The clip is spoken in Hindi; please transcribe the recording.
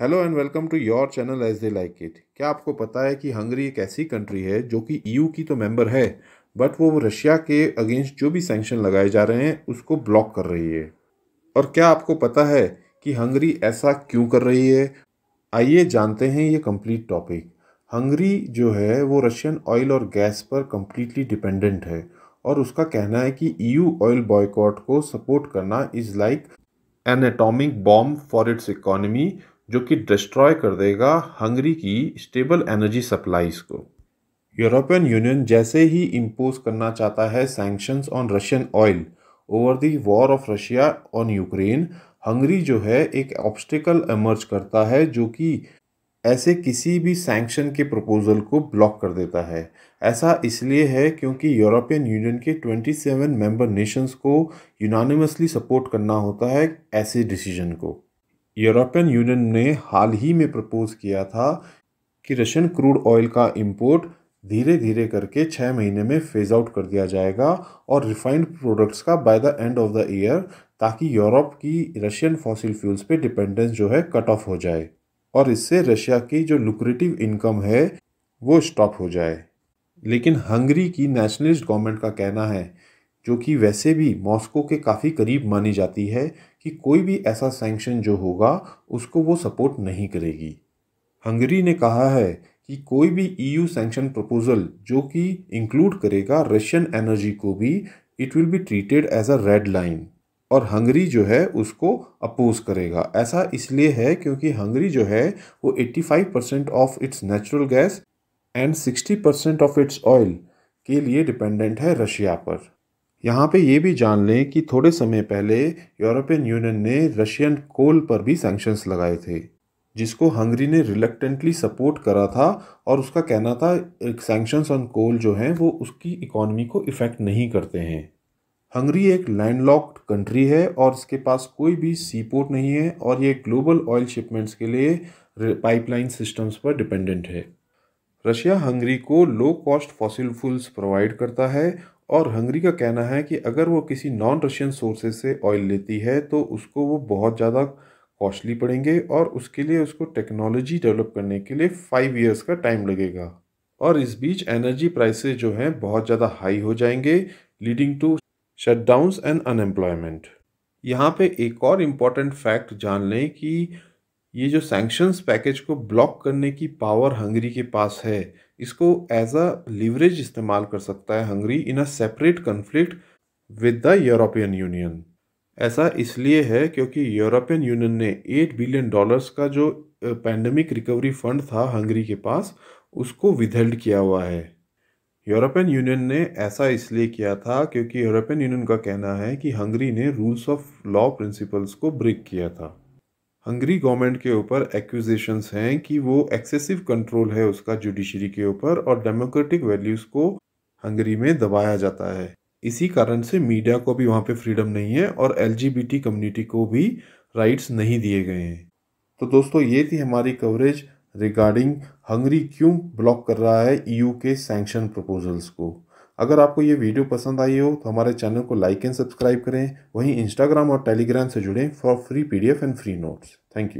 Hello and welcome to your channel as they like it क्या आपको पता है कि हंगरी एक ऐसी कंट्री है जो कि ईयू की तो मेंबर है बट वो रशिया के अगेंस्ट जो भी सैंक्शन लगाए जा रहे हैं, उसको ब्लॉक कर रही है। और क्या आपको पता है कि हंगरी ऐसा क्यों कर रही है? आइए जानते हैं ये कंप्लीट टॉपिक हंगरी जो है, वो रशियन ऑयल और गैस पर कम्प्लीटली डिपेंडेंट है और उसका कहना है कि ईयू ऑयल बॉयकॉट को सपोर्ट करना is like an atomic bomb for its economy जो कि डिस्ट्रॉय कर देगा हंगरी की स्टेबल एनर्जी सप्लाईज को। यूरोपियन यूनियन जैसे ही इम्पोज करना चाहता है sanctions on Russian oil over the war of Russia on Ukraine Hungary जो है एक ऑब्स्टिकल एमर्ज करता है जो कि ऐसे किसी भी सैंक्शन के प्रपोजल को ब्लॉक कर देता है। ऐसा इसलिए है क्योंकि यूरोपियन यूनियन के 27 मेंबर नेशंस को यूनानिमसली सपोर्ट करना होता है ऐसे डिसीज़न को। यूरोपियन यूनियन ने हाल ही में प्रपोज किया था कि रशियन क्रूड ऑयल का इंपोर्ट धीरे धीरे करके छः महीने में फ़ेज़ आउट कर दिया जाएगा और रिफाइंड प्रोडक्ट्स का by the end of the year ताकि यूरोप की रशियन फॉसिल फ्यूल्स पे डिपेंडेंस जो है कट ऑफ़ हो जाए और इससे रशिया की जो लुक्रेटिव इनकम है, वो स्टॉप हो जाए। लेकिन हंगरी की नेशनलिस्ट गवर्नमेंट का कहना है जो कि वैसे भी मॉस्को के काफ़ी करीब मानी जाती है कि कोई भी ऐसा सैंक्शन जो होगा, उसको वो सपोर्ट नहीं करेगी। हंगरी ने कहा है कि कोई भी ईयू सैंक्शन प्रपोजल जो कि इंक्लूड करेगा रशियन एनर्जी को भी it will be treated as a red line और हंगरी जो है, उसको अपोज करेगा। ऐसा इसलिए है क्योंकि हंगरी जो है, वो 85 percent of its natural gas and 60 percent of its oil के लिए डिपेंडेंट है रशिया पर। यहाँ पे ये भी जान लें कि थोड़े समय पहले यूरोपियन यूनियन ने रशियन कोल पर भी सैंक्शंस लगाए थे, जिसको हंगरी ने रिलेक्टेंटली सपोर्ट करा था और उसका कहना था सैंक्शंस ऑन कोल जो हैं, वो उसकी इकॉनमी को इफ़ेक्ट नहीं करते हैं। हंगरी एक लैंडलॉक्ड कंट्री है और इसके पास कोई भी सी पोर्ट नहीं है और ये ग्लोबल ऑयल शिपमेंट्स के लिए पाइपलाइन सिस्टम्स पर डिपेंडेंट है। रशिया हंगरी को low cost fossil fuels provide करता है और हंगरी का कहना है कि अगर वो किसी नॉन रशियन सोर्सेज से ऑयल लेती है तो उसको वो बहुत ज़्यादा कॉस्टली पड़ेंगे और उसके लिए उसको टेक्नोलॉजी डेवलप करने के लिए फाइव ईयर्स का टाइम लगेगा। और इस बीच एनर्जी प्राइसेस जो हैं, बहुत ज़्यादा हाई हो जाएँगे leading to shutdowns and unemployment यहाँ पे एक और इंपॉर्टेंट फैक्ट जान लें कि ये जो सैंक्शंस पैकेज को ब्लॉक करने की पावर हंगरी के पास है, इसको एज अ लीवरेज इस्तेमाल कर सकता है Hungary in a separate conflict with the European Union ऐसा इसलिए है क्योंकि यूरोपियन यूनियन ने 8 बिलियन डॉलर्स का जो पैंडमिक रिकवरी फंड था हंगरी के पास, उसको विदहेल्ड किया हुआ है। यूरोपियन यूनियन ने ऐसा इसलिए किया था क्योंकि यूरोपियन यूनियन का कहना है कि हंगरी ने रूल्स ऑफ़ लॉ प्रिंसिपल्स को ब्रेक किया था। हंगरी गवर्नमेंट के ऊपर एक्यूजेशंस हैं कि वो एक्सेसिव कंट्रोल है उसका जुडिशरी के ऊपर और डेमोक्रेटिक वैल्यूज़ को हंगरी में दबाया जाता है। इसी कारण से मीडिया को भी वहाँ पे फ्रीडम नहीं है और एलजीबीटी कम्युनिटी को भी राइट्स नहीं दिए गए हैं। तो दोस्तों, ये थी हमारी कवरेज रिगार्डिंग हंगरी क्यों ब्लॉक कर रहा है ईयू के सैंक्शन प्रपोजल्स को। अगर आपको ये वीडियो पसंद आई हो तो हमारे चैनल को लाइक एंड सब्सक्राइब करें। वहीं इंस्टाग्राम और टेलीग्राम से जुड़ें for free PDF and free notes. Thank you.